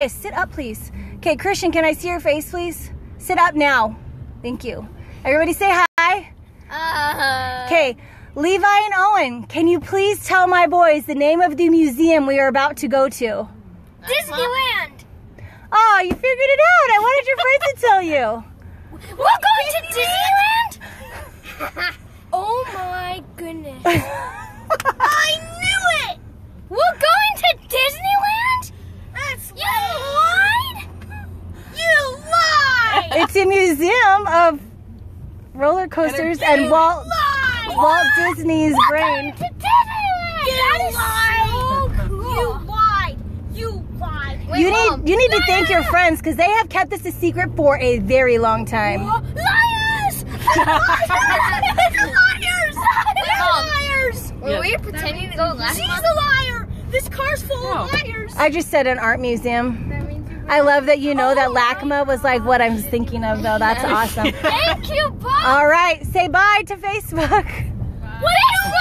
Hey, sit up, please. Okay, Christian, can I see your face, please? Sit up now. Thank you. Everybody say hi. Uh, Okay, Levi and Owen, can you please tell my boys the name of the museum we are about to go to? Disneyland. Oh, you figured it out. I wanted your friends to tell you. We're going to Disneyland. oh my goodness! I knew it. We're going to Disneyland. That's you lied. You lied. It's a museum of roller coasters and Walt lied. Walt Disney's We're brain. going to Disneyland. that is so cool. You lied. You lied. You need you need to thank your friends because they have kept this a secret for a very long time. Liars! liars! liars! Were we pretending to go last She's month? a liar! This car's full of liars! I just said an art museum. I love that you know that LACMA was like what I was thinking of though. That's awesome. Thank you, Bob! All right, say bye to Facebook. What is